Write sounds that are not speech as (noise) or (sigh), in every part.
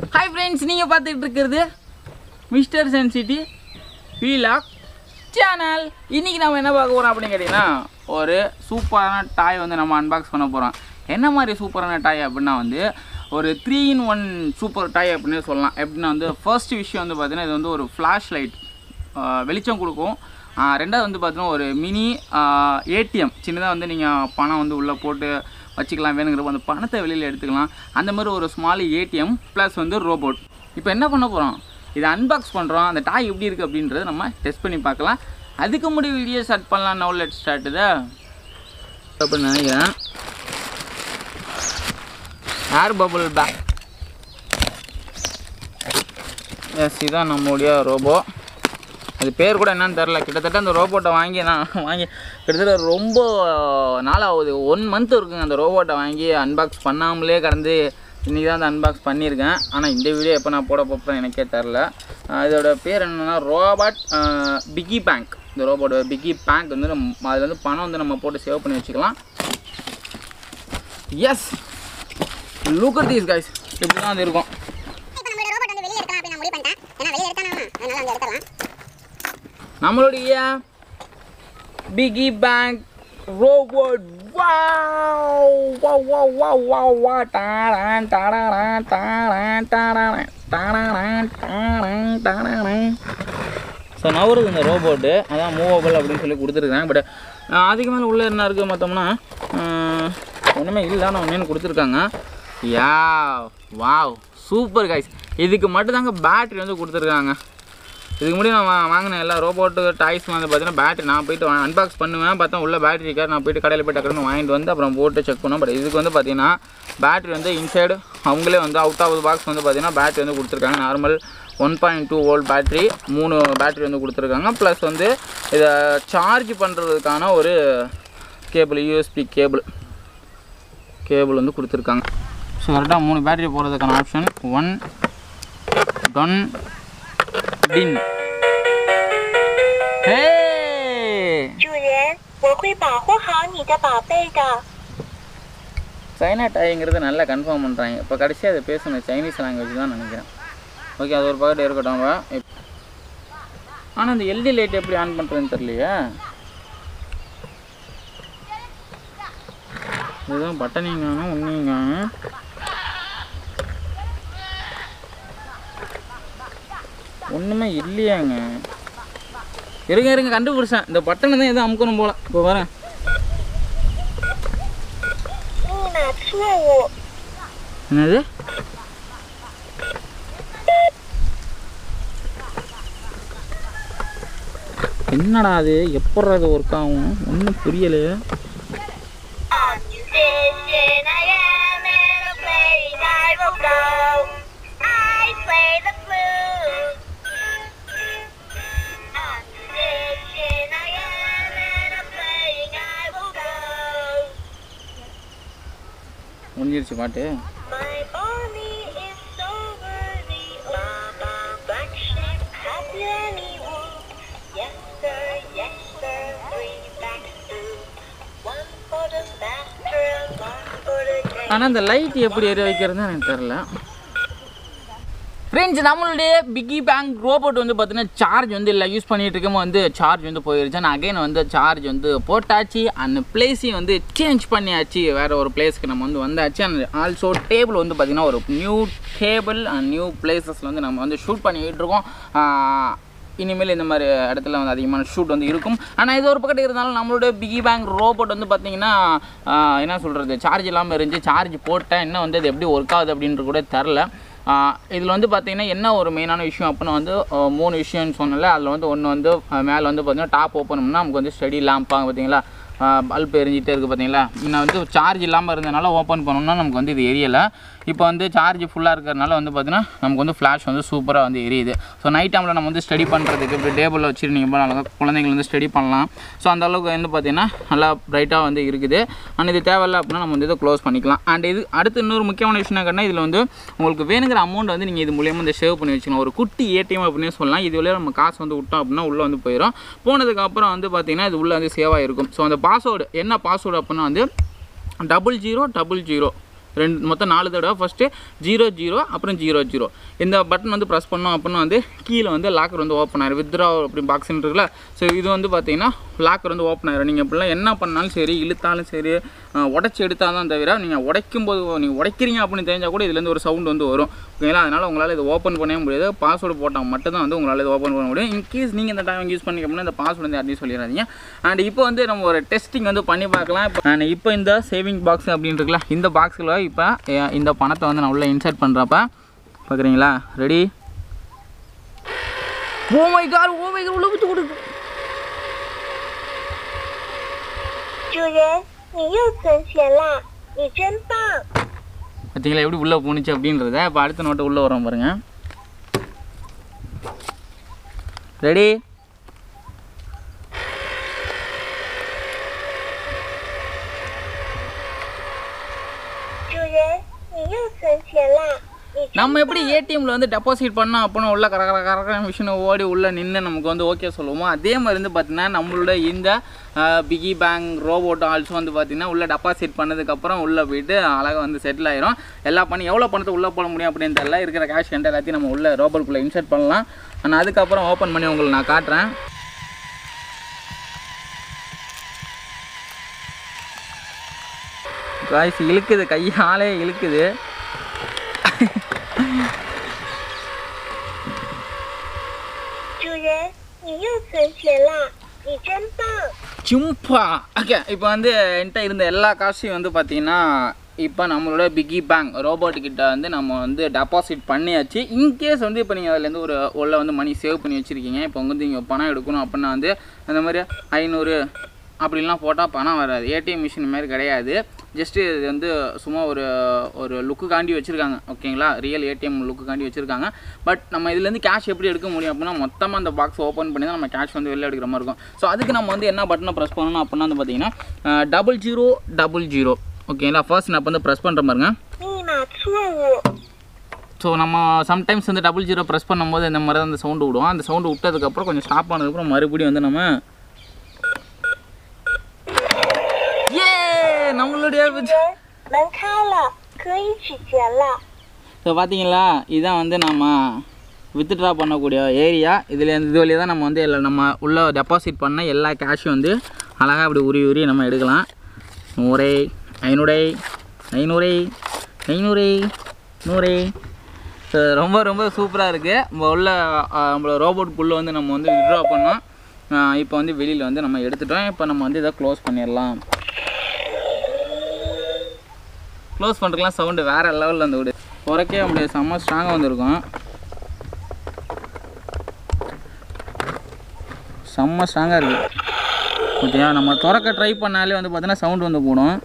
Hi friends நீங்கள் பார்த்துட்டு இருக்கிறது மிஸ்டர் சென்சிட்டி வீலாக் சேனல் இன்றைக்கி நம்ம என்ன பார்க்க போகிறோம் அப்படின்னு கேட்டிங்கன்னா ஒரு சூப்பரான டாய் வந்து நம்ம அன்பாக்ஸ் பண்ண போகிறோம் என்ன மாதிரி சூப்பரான டாய் அப்படின்னா வந்து ஒரு three in one super toy அப்படின்னு சொல்லலாம். எப்படின்னா வந்து ஃபர்ஸ்ட் விஷயம் வந்து பார்த்தீங்கன்னா இது வந்து ஒரு ஃப்ளாஷ் லைட் வெளிச்சம் கொடுக்கும். ரெண்டாவது வந்து பார்த்தீங்கன்னா ஒரு மினி ஏடிஎம் சின்னதாக வந்து நீங்கள் பணம் வந்து உள்ளே போட்டு வச்சுக்கலாம் வேணுங்கிறப்போ அந்த பணத்தை வெளியில் எடுத்துக்கலாம். அந்த மாதிரி ஒரு ஸ்மால் ஏடிஎம் ப்ளஸ் வந்து ரோபோட் இப்போ என்ன பண்ண போகிறோம் இதை அன்பாக்ஸ் பண்ணுறோம் அந்த டாய் எப்படி இருக்குது அப்படின்றத நம்ம டெஸ்ட் பண்ணி பார்க்கலாம். அதுக்கு முன்னாடி வீடியோ ஸ்டார்ட் பண்ணலாம் நவு லெட் ஸ்டார்ட் இதை. அப்படின்னு நினைக்கிறேன். ஏர் பபுள் பேக் எஸ் இதான் நம்மளுடைய ரோபோ அது பேர் கூட என்னன்னு தெரில கிட்டத்தட்ட அந்த ரோபோட்டை வாங்கி நான் (laughs) வாங்கி கிட்டத்தட்ட ரொம்ப நாளாகுது. ஒன் மந்த் இருக்குங்க அந்த ரோபோட்டை வாங்கி அன்பாக்ஸ் பண்ணாமலே கடந்து இன்றைக்கி தான் அந்த அன்பாக்ஸ் பண்ணியிருக்கேன். ஆனால் இந்த வீடியோ எப்போ நான் போட போகிறேன் எனக்கே தெரில இதோட பேர் என்னென்னா ரோபாட் பிக்கி பேங்க் இந்த ரோபோட்டோட பிக்கி பேங்க் வந்து நம்ம அதில் வந்து பணம் வந்து நம்ம போட்டு சேவ் பண்ணி வச்சுக்கலாம். Yes look at these guys இப்படி தான் அது இருக்கும் இப்போ நம்மளோட ரோபோட் வந்து வெளியே எடுக்கலாம் அப்படின்னு நான் முடிவு பண்ணிட்டேன் ஏன்னா வெளியே எடுத்தானா அதனால அங்கே எடுக்கலாம் நம்மளுடைய பிகி பேங்க் ரோபோட் வா டாடான் டாடான் ஸோ நவருது இந்த ரோபோட்டு அதான் மூவபிள் அப்படின்னு சொல்லி கொடுத்துருக்காங்க பட் அதுக்கு மேலே உள்ளே என்ன இருக்குது பார்த்தோம்னா ஒன்றுமே இல்லை ஆனால் ஒன்று கொடுத்துருக்காங்க. யா வாவ் சூப்பர் காய்ஸ் இதுக்கு மட்டும்தாங்க பேட்ரி வந்து கொடுத்துருக்காங்க. இதுக்கு முன்னாடி நான் வாங்கினேன் வாங்கின எல்லா ரோபோட்டு டாய்ஸ் வந்து பார்த்தீங்கன்னா பேட்டரி நான் போயிட்டு அன்பாக்ஸ் பண்ணுவேன். பார்த்தா உள்ள பேட்டரி இருக்காது. நான் போயிட்டு கடையில் போய் டக்குன்னு வாங்கிட்டு வந்து அப்புறம் போட்டு செக் பண்ணோம் பட் இதுக்கு வந்து பார்த்தீங்கன்னா பேட்டரி வந்து இன்சைடு அவங்களே வந்து அவுட் ஆஃப் பாக்ஸ் வந்து பார்த்தீங்கன்னா பேட்டரி வந்து கொடுத்துருக்காங்க. Normal one point two volt battery மூணு பேட்டரி வந்து கொடுத்துருக்காங்க. ப்ளஸ் வந்து இதை சார்ஜ் பண்ணுறதுக்கான ஒரு கேபிள் யூஎஸ்பி கேபிள் கேபிள் வந்து கொடுத்துருக்காங்க. ஸோ கரெக்டாக மூணு பேட்டரி போகிறதுக்கான ஆப்ஷன் ஒன் டொன் டின் ஹே 主人，我会保护好你的宝贝的。 சைனா டாய்ங்கிறது நல்லா கன்ஃபார்ம் பண்ணுறாங்க இப்போ கடைசியாக அதை பேசணும் சைனீஸ் லாங்குவேஜ் தான் நினைக்கிறேன் ஓகே அது ஒரு பக்கெட் இருக்கட்டும் ஆனால் அந்த எல்டி லைட் எப்படி ஆன் பண்ணுறதுன்னு தெரியலையே இதுதான் பட்டனையும் காணும் ஒன்றுமே இல்லையாங்க. இருங்க இருங்க கண்டுபிடிச்சேன். இந்த பட்டனை தான் எதுவும் அமுக்கணும் போல. இப்போ வரேன் என்னது? என்னடா அது? எப்படா இது ஒர்க் ஆகும்? ஒன்றும் புரியலையே I play the the king. ஆனால் இந்த லைட் எப்படி எரிய வைக்கிறதுன்னு எனக்கு தெரில ஃப்ரெண்ட்ஸ் நம்மளுடைய பிக்கி பேங்க் ரோபோட் வந்து பார்த்தீங்கன்னா சார்ஜ் வந்து இல்லை. யூஸ் பண்ணிகிட்டு இருக்கோம் வந்து சார்ஜ் வந்து போயிருச்சு. நான் அகைன் வந்து சார்ஜ் வந்து போட்டாச்சு. அந்த பிளேஸையும் வந்து சேஞ்ச் பண்ணியாச்சு. வேறு ஒரு பிளேஸ்க்கு நம்ம வந்து வந்தாச்சு. அண்ட் ஆல்சோ டேபிள் வந்து பார்த்திங்கன்னா ஒரு நியூ டேபிள் அண்ட் நியூ பிளேசஸில் வந்து நம்ம வந்து ஷூட் பண்ணிக்கிட்டு இருக்கோம். இனிமேல் இந்த மாதிரி இடத்துல வந்து அதிகமான ஷூட் வந்து இருக்கும். ஆனால் இது ஒரு பக்கத்து இருந்தாலும் நம்மளுடைய பிகி பேங்க் ரோபோட் வந்து பார்த்திங்கன்னா என்ன சொல்கிறது சார்ஜ் இல்லாமல் இருந்துச்சு. சார்ஜ் போட்டேன். இன்னும் வந்து அது எப்படி ஒர்க் ஆகுது அப்படின்றது கூட தெரில. இதில் வந்து பார்த்தீங்கன்னா என்ன ஒரு மெயினான விஷயம் அப்படின்னா வந்து மூணு விஷயம்னு சொன்னல அதில் வந்து ஒன்று வந்து மேலே வந்து பார்த்தீங்கன்னா டாப் ஓப்பன் பண்ணால் நமக்கு வந்து ஸ்டடி லேம்பாங்க பார்த்தீங்களா பல்ப் எரிஞ்சிட்டே இருக்குது பார்த்தீங்களா இன்னும் வந்து சார்ஜ் இல்லாமல் இருந்ததுனால ஓப்பன் பண்ணோம்னா நமக்கு வந்து இது எரியலை. இப்போ வந்து சார்ஜ் ஃபுல்லாக இருக்கிறதுனால வந்து பார்த்தீங்கன்னா நமக்கு வந்து ஃப்ளாஷ் வந்து சூப்பராக வந்து எரியுது. ஸோ நைட் டைமில் நம்ம வந்து ஸ்டடி பண்ணுறதுக்கு இப்படி டேபிளில் வச்சுட்டு நீங்கள் நல்லா குழந்தைங்க வந்து ஸ்டடி பண்ணலாம். ஸோ அந்த அளவுக்கு வந்து பார்த்தீங்கன்னா நல்லா ப்ரைட்டாக வந்து இருக்குது. அண்ட் இது தேவையில்ல அப்படின்னா நம்ம வந்து இதை க்ளோஸ் பண்ணிக்கலாம். அண்ட் இது அடுத்து இன்னொரு முக்கியமான விஷயம் என்னன்னா இதில் வந்து உங்களுக்கு வேணுங்கிற அமௌண்ட் வந்து நீங்கள் இது மூலியமாக இந்த சேவ் பண்ணி வச்சுக்கணும். ஒரு குட்டி ஏடிஎம் அப்படின்னு சொல்லலாம். இது வழியாக நம்ம காசு வந்து விட்டோம் அப்படின்னா உள்ளே வந்து போயிடும் போனதுக்கப்புறம் வந்து பார்த்திங்கன்னா இது உள்ளே வந்து சேவ் ஆகிருக்கும் ஸோ அந்த பாஸ்வேர்டு என்ன பாஸ்வேர்டு அப்படின்னா வந்து டபுள் ஜீரோ டபுள் ஜீரோ ரெண்டு மொத்தம் நாலு தடவை. ஃபஸ்ட்டு ஜீரோ ஜீரோ அப்புறம் ஜீரோ ஜீரோ இந்த பட்டன் வந்து ப்ரெஸ் பண்ணோம் அப்படின்னா வந்து கீழே வந்து லாக்கர் வந்து ஓப்பன் ஆயிரும். வித்ரா அப்படி பாக்ஸ்ன்னு இருக்குல்ல. ஸோ இது வந்து பார்த்தீங்கன்னா லாக்கர் வந்து ஓப்பன் ஆயிரும். நீங்கள் இப்படிலாம் என்ன பண்ணாலும் சரி இழுத்தாலும் சரி உடச்சி எடுத்தால் தான் தவிர நீங்கள் உடைக்கும் போது நீங்கள் உடைக்கிறீங்க அப்படின்னு தெரிஞ்சால் கூட இதுலேருந்து ஒரு சவுண்ட் வந்து வரும். ஓகேங்களா அதனால் உங்களால் இது ஓப்பன் பண்ணவே முடியாது. பாஸ்வேர்டு போட்டால் மட்டும்தான் வந்து உங்களால் இது ஓப்பன் பண்ண முடியும். இன்கேஸ் நீங்கள் இந்த டைம் யூஸ் பண்ணிக்க அப்படின்னா இந்த பாஸ்வேர்டு வந்து யாரையும் சொல்லிடாதீங்க. அண்ட் இப்போ வந்து நம்ம ஒரு டெஸ்டிங் வந்து பண்ணி பார்க்கலாம். இப்போ இப்போ இந்த சேவிங் பாக்ஸ் அப்படின்னு இருக்குல்ல இந்த பாக்ஸில் இப்போ இந்த பணத்தை வந்து நான் உள்ளே இன்சர்ட் பண்ணுறப்ப பார்க்குறீங்களா? ரெடி ஓமை கார் ஓமை கார் உள்ள வச்சு கொடுக்கு பார்த்தீங்களா எப்படி உள்ளே போணுச்சு அப்படின்றத? இப்போ அடுத்த நோட்டை உள்ளே வரோம் பாருங்கள் ரெடி நம்ம எப்படி ஏடிஎம்ல வந்து டெபாசிட் பண்ணோம் அப்படின்னு உள்ள கர கர கர மிஷினை ஓடி உள்ள நின்று நமக்கு வந்து ஓகே சொல்லுவோமோ? அதே மாதிரி வந்து பார்த்தீங்கன்னா நம்மளோட இந்த பிகி பேங்க் ரோபோட் ஆல்சோ வந்து பார்த்தீங்கன்னா உள்ள டெபாசிட் பண்ணதுக்கப்புறம் உள்ளே போயிட்டு அழகாக வந்து செட்டில் ஆயிரும். எல்லா பண்ணி எவ்வளோ பணத்தை உள்ளே போட முடியும் அப்படின்னு தெரியல. இருக்கிற கேஷ் கண்ட எல்லாத்தையும் நம்ம உள்ள ரோபோட்குள்ளே இன்சர்ட் பண்ணலாம். ஆனால் அதுக்கப்புறம் ஓப்பன் பண்ணி உங்களுக்கு நான் காட்டுறேன். காய்ஸ் இழுக்குது. கையாலே இழுக்குது 主人，你又存钱啦，你真棒！ சும்பா ஓகே இப்போ வந்து என்கிட்ட இருந்த எல்லா காசையும் வந்து பார்த்தீங்கன்னா இப்போ நம்மளோட பிகி பேங்க் ரோபோட் கிட்ட வந்து நம்ம வந்து டெபாசிட் பண்ணியாச்சு இன்கேஸ் வந்து இப்போ நீங்கள் அதுலேருந்து ஒரு உள்ள வந்து மணி சேவ் பண்ணி வச்சுருக்கீங்க இப்போ வந்து இங்கே பணம் எடுக்கணும் அப்படின்னா வந்து அந்த மாதிரி ஐநூறு அப்படிலாம் போட்டால் பணம் வராது ஏடிஎம் மிஷின் மாதிரி கிடையாது ஜஸ்ட்டு இது வந்து சும்மா ஒரு ஒரு லுக்குக்காண்டி வச்சுருக்காங்க. ஓகேங்களா ரியல் ஏடிஎம் லுக்குக்காண்டி வச்சுருக்காங்க. பட் நம்ம இதுலேருந்து கேஷ் எப்படி எடுக்க முடியும் அப்படின்னா மொத்தமாக அந்த பாக்ஸ் ஓப்பன் பண்ணி தான் நம்ம கேஷ் வந்து வெளில எடுக்கிற மாதிரி இருக்கும். ஸோ அதுக்கு நம்ம வந்து என்ன பட்டனை ப்ரெஸ் பண்ணணும் அப்படின்னா வந்து பார்த்தீங்கன்னா டபுள் ஜீரோ டபுள் ஜீரோ ஓகேங்களா ஃபர்ஸ்ட் நான் இப்போ வந்து ப்ரெஸ் பண்ணுற மாதிரிங்க ஸோ நம்ம சம்டைம்ஸ் வந்து டபுள் ஜீரோ ப்ரெஸ் பண்ணும்போது இந்த மாதிரி தான் அந்த சவுண்டு விடுவோம் அந்த சவுண்டு விட்டதுக்கப்புறம் கொஞ்சம் ஸ்டாப் ஆனதுக்கப்புறம் மறுபடியும் வந்து நம்ம நம்மளுடைய ஸோ பார்த்தீங்களா இதான் வந்து நம்ம வித்ட்ரா பண்ணக்கூடிய ஏரியா இதில் இது வழியாக தான் நம்ம வந்து எல்லா நம்ம உள்ளே டெபாசிட் பண்ண எல்லா கேஷும் வந்து அழகாக அப்படி உரி உரி நம்ம எடுக்கலாம். நூறை ஐநூறை ஐநூறை ஐநூறை நூறை. ரொம்ப ரொம்ப சூப்பராக இருக்குது நம்ம உள்ள நம்மளோட ரோபோட்டுக்குள்ளே வந்து நம்ம வந்து வித்ட்ரா பண்ணோம். இப்போ வந்து வெளியில் வந்து நம்ம எடுத்துட்டோம். இப்போ நம்ம வந்து இதை க்ளோஸ் பண்ணிடலாம். க்ளோஸ் பண்ணுறதுலாம் சவுண்டு வேறு லெவலில் வந்து விடு. குறைக்கவே முடியாது. செம்ம ஸ்ட்ராங்காக வந்திருக்கும். செம்ம ஸ்ட்ராங்காக இருக்குது ஓகேயா நம்ம திறக்க ட்ரை பண்ணாலே வந்து பார்த்தீங்கன்னா சவுண்டு வந்து போடும்.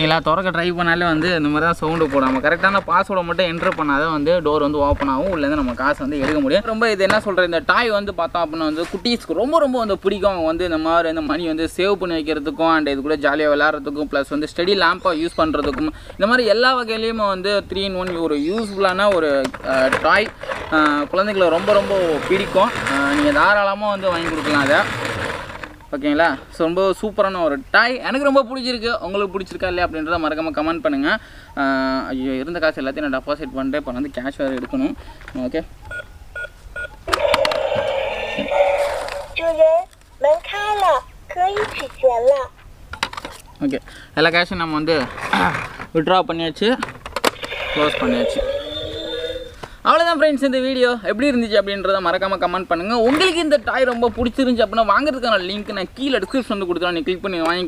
பார்த்தீங்களா திறக்க ட்ரை பண்ணாலே வந்து இந்த மாதிரி தான் சவுண்டு போடாமல் கரெக்டான பாஸ்வேர்டை மட்டும் என்ட்ரு பண்ணாதான் வந்து டோர் வந்து ஓப்பன் ஆகும். உள்ளேருந்து நம்ம காசு வந்து எடுக்க முடியும். ரொம்ப இது என்ன சொல்கிறது இந்த டாய் வந்து பார்த்தோம் அப்படின்னா வந்து குட்டீஸ்க்கு ரொம்ப ரொம்ப வந்து பிடிக்கும். அவங்க வந்து இந்த மாதிரி இந்த மணி வந்து சேவ் பண்ணி வைக்கிறதுக்கும் அண்ட் இது கூட ஜாலியாக விளாட்றதுக்கும் ப்ளஸ் வந்து ஸ்டடி லேம்பாக யூஸ் பண்ணுறதுக்கும் இந்த மாதிரி எல்லா வகையிலையுமே வந்து த்ரீ இன் ஒன் ஒரு யூஸ்ஃபுல்லான ஒரு டாய் குழந்தைங்களை ரொம்ப ரொம்ப பிடிக்கும். நீங்கள் தாராளமாக வந்து வாங்கி கொடுக்கலாம் அதை. ஓகேங்களா? ஸோ ரொம்ப சூப்பரான ஒரு டாய். எனக்கு ரொம்ப பிடிச்சிருக்கு. உங்களுக்கு பிடிச்சிருக்கா இல்லையா அப்படின்றத மறக்காமல் கமெண்ட் பண்ணுங்கள் ஐயோ இருந்த காசு எல்லாத்தையும் நான் டெபாசிட் பண்ணிட்டு இப்போ வந்து கேஷ் வேறு எடுக்கணும். ஓகே ஓகே எல்லா கேஷும் நம்ம வந்து விட்ரா பண்ணியாச்சு. க்ளோஸ் பண்ணியாச்சு. அவ்வளோதான் ஃப்ரெண்ட்ஸ் இந்த வீடியோ எப்படி இருந்துச்சு அப்படின்றத மறக்காமல் கமெண்ட் பண்ணுங்கள் உங்களுக்கு இந்த டாய் ரொம்ப பிடிச்சிருந்துச்சு அப்படின்னா வாங்குறதுக்கான லிங்க் நான் கீழே டிஸ்கிரிப்ஷன் வந்து கொடுத்துருவேன் நீ கிளிக் பண்ணி வாங்கி